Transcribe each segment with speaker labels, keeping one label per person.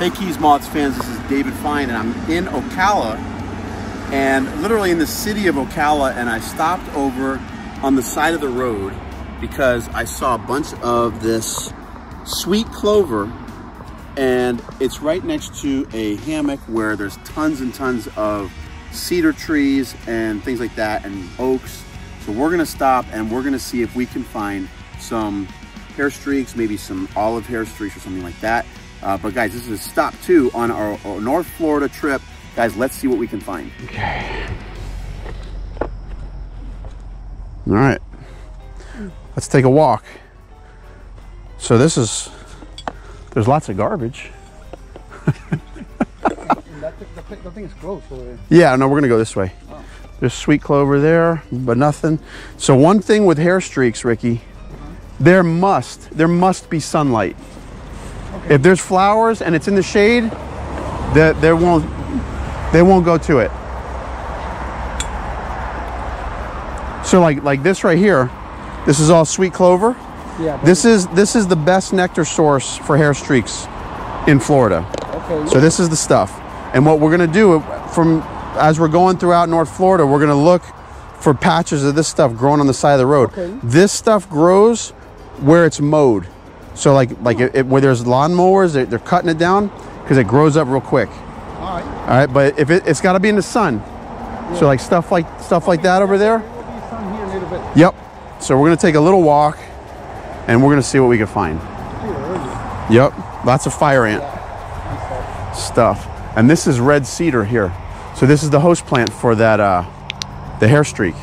Speaker 1: Hey Keys Moths fans, this is David Fine and I'm in Ocala and literally in the city of Ocala and I stopped over on the side of the road because I saw a bunch of this sweet clover and it's right next to a hammock where there's tons and tons of cedar trees and things like that and oaks. So we're gonna stop and we're gonna see if we can find some hair streaks, maybe some olive hair streaks or something like that. Uh, but guys, this is stop two on our, our North Florida trip. Guys, let's see what we can find. Okay. All right, let's take a walk. So this is, there's lots of garbage.
Speaker 2: that is closed.
Speaker 1: Yeah, no, we're gonna go this way. Oh. There's sweet clover there, but nothing. So one thing with hair streaks, Ricky, uh -huh. there must, there must be sunlight. Okay. If there's flowers and it's in the shade, that they won't they won't go to it. So like like this right here, this is all sweet clover. Yeah. This is this is the best nectar source for hair streaks in Florida. Okay. So this is the stuff. And what we're gonna do from as we're going throughout North Florida, we're gonna look for patches of this stuff growing on the side of the road. Okay. This stuff grows where it's mowed. So like like it, it, where there's lawnmowers, they're, they're cutting it down because it grows up real quick. All right. All right, but if it, it's got to be in the sun. Yeah. So like stuff like stuff like that over there. Yep. So we're gonna take a little walk, and we're gonna see what we can find. Yep. Lots of fire ant stuff, and this is red cedar here. So this is the host plant for that uh, the hair streak.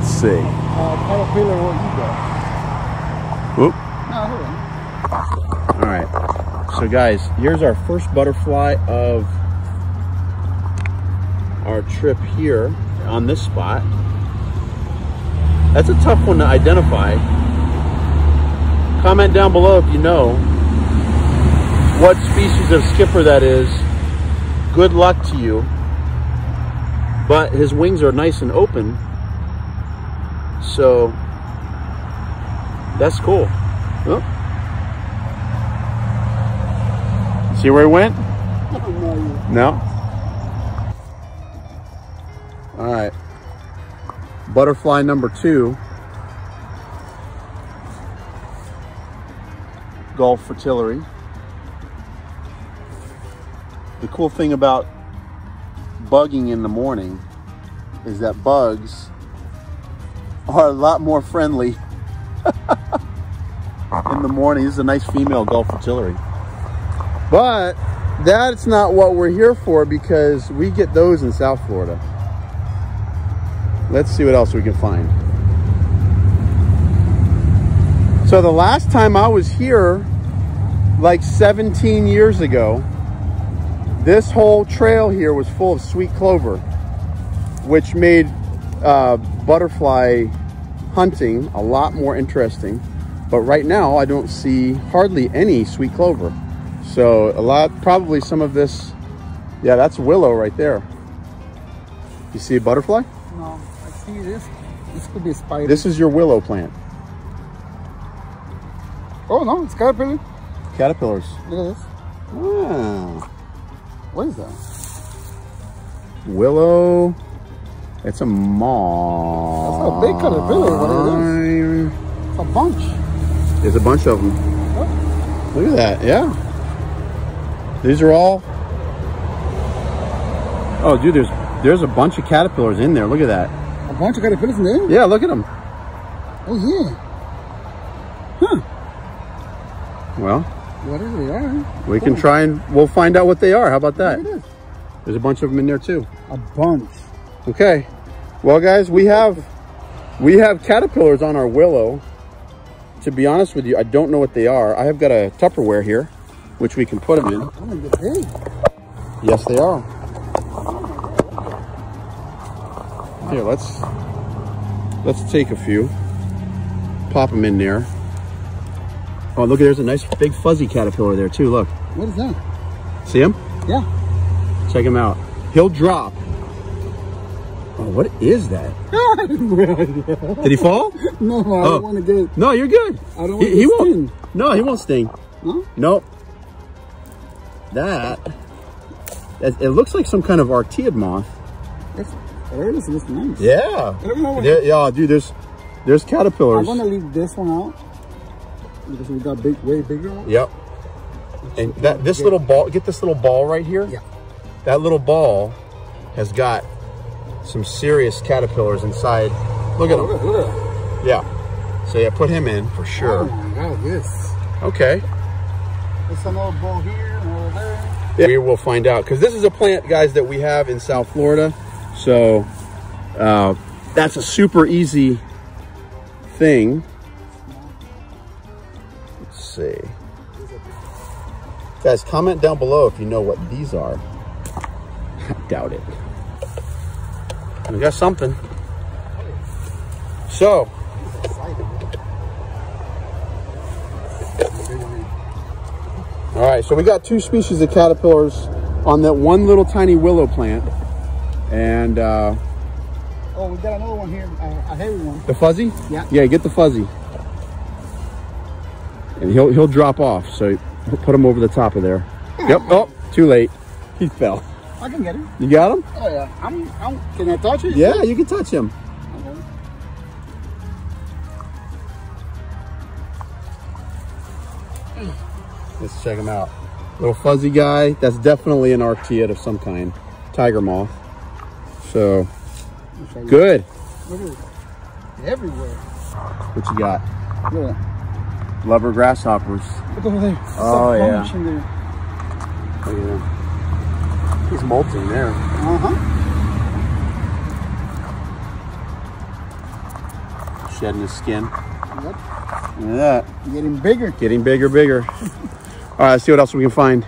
Speaker 1: Let's see. Uh, All right. So guys, here's our first butterfly of our trip here on this spot. That's a tough one to identify. Comment down below if you know what species of skipper that is. Good luck to you. But his wings are nice and open so that's cool. See where he went? No. All right. Butterfly number two. Gulf fritillary. The cool thing about bugging in the morning is that bugs are a lot more friendly in the morning. This is a nice female Gulf fritillary. But that's not what we're here for because we get those in South Florida. Let's see what else we can find. So the last time I was here, like 17 years ago, this whole trail here was full of sweet clover, which made uh, butterfly hunting a lot more interesting. But right now I don't see hardly any sweet clover. So a lot, probably some of this, yeah, that's willow right there. You see a butterfly?
Speaker 2: No, I see this. This could be a spider.
Speaker 1: This is your willow plant.
Speaker 2: Oh no, it's caterpillar.
Speaker 1: Caterpillars.
Speaker 2: Look at this.
Speaker 1: Ah.
Speaker 2: What is that?
Speaker 1: Willow it's a moth.
Speaker 2: That's a big caterpillar. What it is? It's a bunch.
Speaker 1: There's a bunch of them. Oh. Look at that. Yeah. These are all. Oh, dude, there's there's a bunch of caterpillars in there. Look at that.
Speaker 2: A bunch of caterpillars in there?
Speaker 1: Yeah, look at them.
Speaker 2: Oh, yeah. Huh.
Speaker 1: Well.
Speaker 2: Whatever they are.
Speaker 1: We can try and we'll find out what they are. How about that? There's a bunch of them in there too.
Speaker 2: A bunch.
Speaker 1: Okay. Well, guys, we have we have caterpillars on our willow. To be honest with you, I don't know what they are. I have got a Tupperware here, which we can put them in. Oh, yes, they are. Here, let's let's take a few. Pop them in there. Oh, look, there's a nice big fuzzy caterpillar there too. Look.
Speaker 2: What is that?
Speaker 1: See him?
Speaker 2: Yeah.
Speaker 1: Check him out. He'll drop Oh, what is that? Did he fall?
Speaker 2: No, I
Speaker 1: Oh.
Speaker 2: don't want to get.
Speaker 1: No, you're good.
Speaker 2: I don't
Speaker 1: He,
Speaker 2: want
Speaker 1: he won't. No, he won't sting.
Speaker 2: No?
Speaker 1: Nope. That, that- it looks like some kind of arctiid moth.
Speaker 2: That's, oh, this looks nice.
Speaker 1: Yeah.
Speaker 2: I don't know what-
Speaker 1: Yeah, yeah, dude. There's there's caterpillars.
Speaker 2: I'm gonna leave this one out because we got big, way bigger ones.
Speaker 1: Yep. And that this little ball, get this little ball right here.
Speaker 2: Yeah.
Speaker 1: That little ball has got some serious caterpillars inside. Look at
Speaker 2: Look
Speaker 1: him.
Speaker 2: at, look.
Speaker 1: Yeah. So yeah, put him in for sure.
Speaker 2: Oh my god, this.
Speaker 1: Okay.
Speaker 2: There's another ball here and over there.
Speaker 1: Yeah, we will find out because this is a plant, guys, that we have in South Florida. So uh, that's a super easy thing. Let's see. Guys, comment down below if you know what these are. I doubt it. We got something. So, all right, so we got two species of caterpillars on that one little tiny willow plant. And uh,
Speaker 2: Oh, we got another one here, a heavy one.
Speaker 1: the fuzzy?
Speaker 2: Yeah.
Speaker 1: Yeah, get the fuzzy. And he'll he'll drop off, so put him over the top of there. Yep. Oh, too late. He fell.
Speaker 2: I can get him.
Speaker 1: You got him?
Speaker 2: Oh yeah. I'm. I'm. Can I touch it?
Speaker 1: Yeah, you can touch him.
Speaker 2: Okay.
Speaker 1: Let's check him out. Little fuzzy guy. That's definitely an arctiid of some kind. Tiger moth. So, good.
Speaker 2: Look at it. Everywhere.
Speaker 1: What you got?
Speaker 2: Look.
Speaker 1: Lubber grasshoppers.
Speaker 2: Look over there.
Speaker 1: Oh, yeah.
Speaker 2: bunch in there.
Speaker 1: Look at him. He's molting there.
Speaker 2: Uh huh.
Speaker 1: Shedding his skin.
Speaker 2: Yep.
Speaker 1: Look at that.
Speaker 2: Getting bigger.
Speaker 1: Getting bigger, bigger. All right, let's see what else we can find.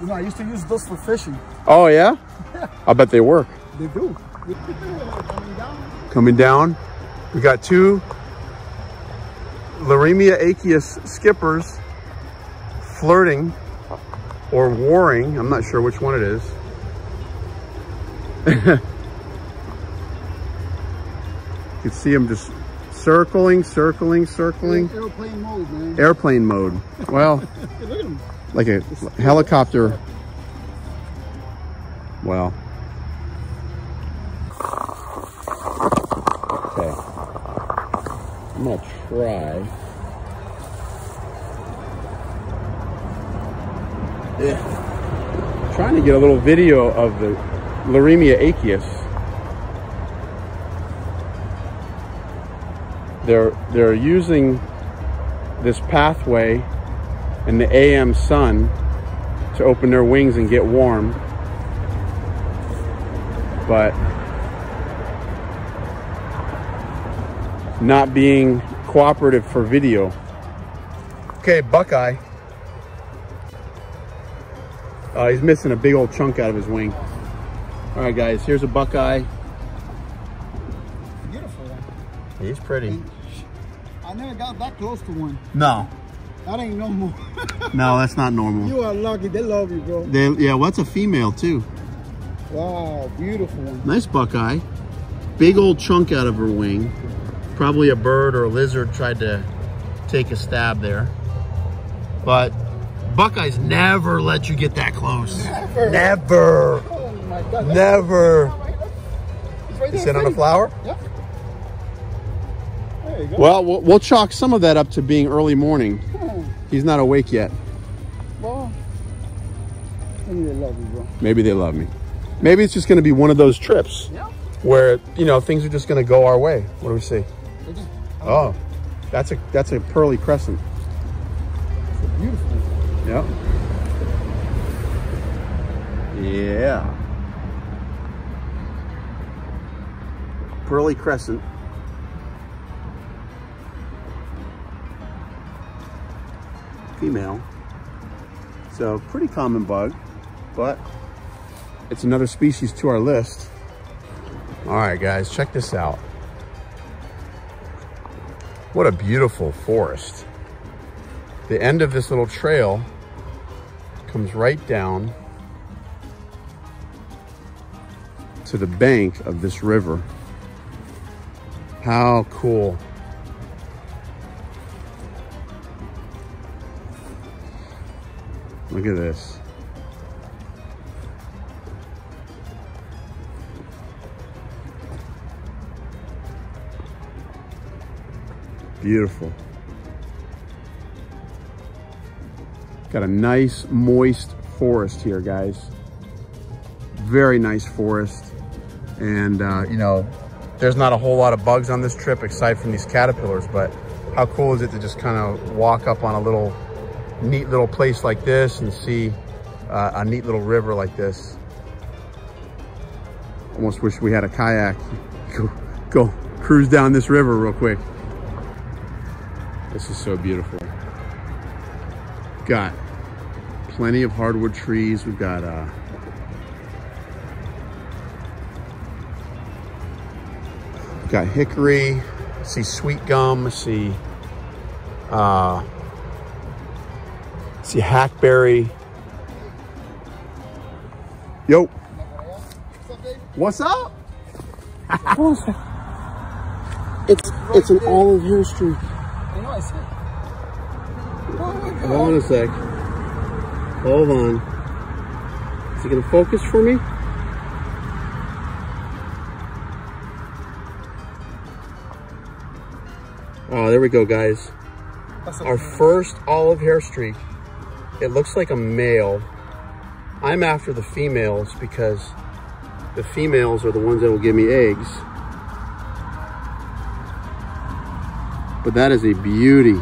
Speaker 2: You know, I used to use those for fishing.
Speaker 1: Oh, yeah? I bet they work.
Speaker 2: They do. Coming down.
Speaker 1: Coming down, we got two Lerema accius skippers flirting or warring. I'm not sure which one it is. you can see them just circling, circling, circling.
Speaker 2: Airplane mode, man.
Speaker 1: Airplane mode. Well, like a helicopter. Well. Okay. I'm gonna try. Yeah. Trying to get a little video of the Lerema accius. They're they're using this pathway in the AM sun to open their wings and get warm. But not being cooperative for video. Okay, Buckeye. Uh, he's missing a big old chunk out of his wing. All right, guys, here's a Buckeye.
Speaker 2: Beautiful one.
Speaker 1: He's pretty.
Speaker 2: I never got that close to one.
Speaker 1: No,
Speaker 2: That ain't no more.
Speaker 1: no, that's not normal.
Speaker 2: you are lucky. They love you, bro.
Speaker 1: They, yeah, what's a female too?
Speaker 2: Wow, beautiful one.
Speaker 1: Nice Buckeye. Big old chunk out of her wing. Probably a bird or a lizard tried to take a stab there. But Buckeyes never let you get that close.
Speaker 2: Never.
Speaker 1: Never.
Speaker 2: Oh my God.
Speaker 1: Never.
Speaker 2: Right
Speaker 1: You
Speaker 2: there,
Speaker 1: sit on a flower?
Speaker 2: Yep. There you go.
Speaker 1: Well, well, we'll chalk some of that up to being early morning.
Speaker 2: Hmm.
Speaker 1: He's not awake yet.
Speaker 2: Well, maybe they love you, bro.
Speaker 1: Maybe they love me. Maybe it's just going to be one of those trips
Speaker 2: Yeah.
Speaker 1: where, you know, things are just going to go our way. What do we see?
Speaker 2: Just,
Speaker 1: Oh, that's a that's a pearly crescent.
Speaker 2: it's a beautiful.
Speaker 1: Yep. Yeah. Pearly crescent. Female. So pretty common bug, but it's another species to our list. All right, guys, check this out. What a beautiful forest. The end of this little trail comes right down to the bank of this river. How cool. Look at this. Beautiful. Got a nice moist forest here, guys. Very nice forest. And, uh, you know, there's not a whole lot of bugs on this trip aside from these caterpillars, but how cool is it to just kind of walk up on a little neat little place like this and see uh, a neat little river like this. Almost wish we had a kayak. Go, go cruise down this river real quick. This is so beautiful. Got plenty of hardwood trees. We've got uh, got hickory, see sweet gum, see uh, see hackberry. Yo. What's up?
Speaker 2: it's it's an olive hair streak.
Speaker 1: Hold on a sec. Hold on. Is it gonna focus for me? Oh, there we go, guys. Our first olive hair streak. It looks like a male. I'm after the females because the females are the ones that will give me eggs. But that is a beauty.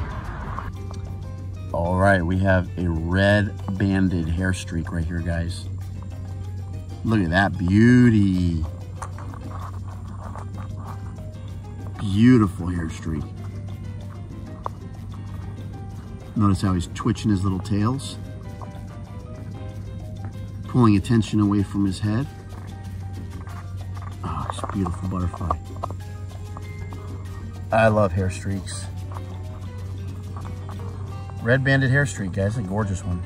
Speaker 1: All right, we have a red banded hair streak right here, guys. Look at that beauty. Beautiful hair streak. Notice how he's twitching his little tails. Pulling attention away from his head. Oh, it's a beautiful butterfly. I love hair streaks. Red banded hair streak, guys, a gorgeous one.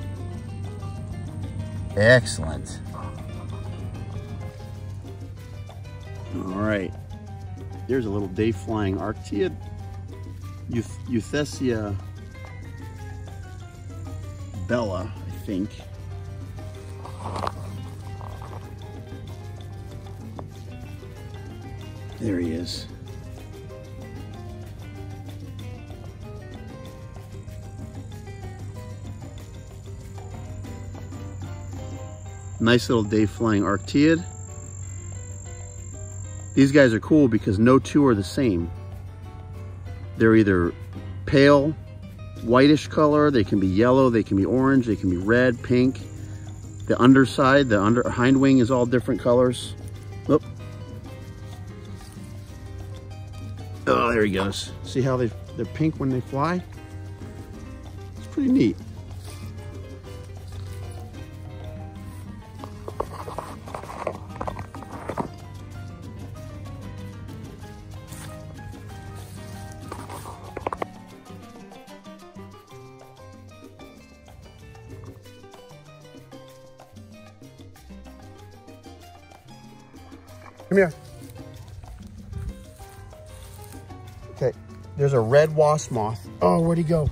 Speaker 1: Excellent. All right, there's a little day flying Arctiid Utetheisa bella, I think. There he is. Nice little day flying Arctiid. These guys are cool because no two are the same. They're either pale, whitish color, they can be yellow, they can be orange, they can be red, pink. The underside, the under hind wing is all different colors. Oop. Oh, there he goes. See how they, they're pink when they fly? It's pretty neat. Come here. Okay, there's a red wasp moth. Oh, where'd he go?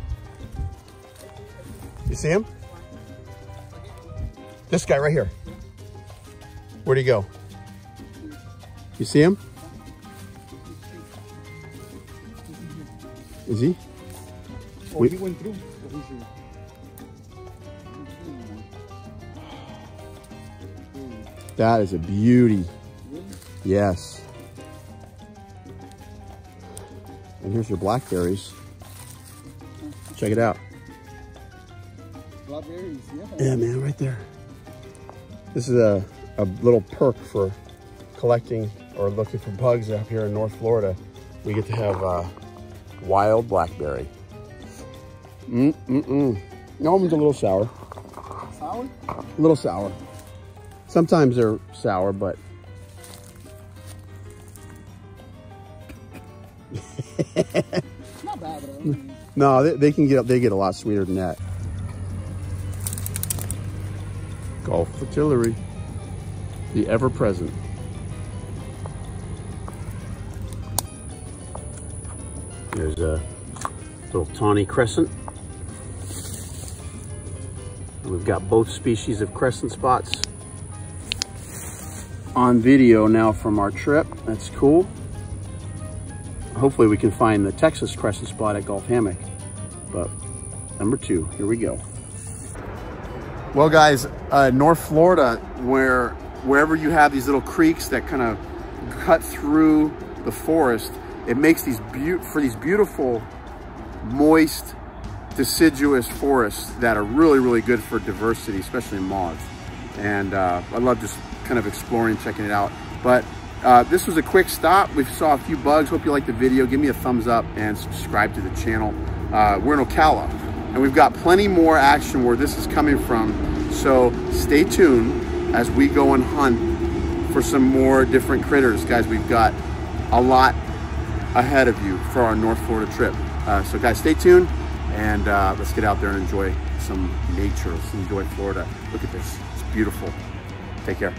Speaker 1: You see him? This guy right here. Where'd he go? You see him? Is he?
Speaker 2: Oh, he went through.
Speaker 1: That is a beauty. Yes. And here's your blackberries. Check it out.
Speaker 2: Blackberries, yeah.
Speaker 1: Yeah, man, right there. This is a, a little perk for collecting or looking for bugs up here in North Florida. We get to have uh, wild blackberry. Mm-mm-mm. No, one's a little sour.
Speaker 2: Sour?
Speaker 1: A little sour. Sometimes they're sour, but No, they, they can get up. They get a lot sweeter than that. Gulf fritillary, the ever-present. There's a little tawny crescent. We've got both species of crescent spots on video now from our trip. That's cool. Hopefully we can find the Texas crescent spot at Gulf Hammock. But number two, here we go. Well guys, uh, North Florida, where wherever you have these little creeks that kind of cut through the forest, it makes these for these beautiful, moist, deciduous forests that are really, really good for diversity, especially moths. And uh, I love just kind of exploring, checking it out. But uh, this was a quick stop. We saw a few bugs. Hope you liked the video. Give me a thumbs up and subscribe to the channel. Uh, we're in Ocala and we've got plenty more action where this is coming from. So stay tuned as we go and hunt for some more different critters. Guys, we've got a lot ahead of you for our North Florida trip. Uh, so guys, stay tuned and uh, let's get out there and enjoy some nature. Let's enjoy Florida. Look at this, it's beautiful. Take care.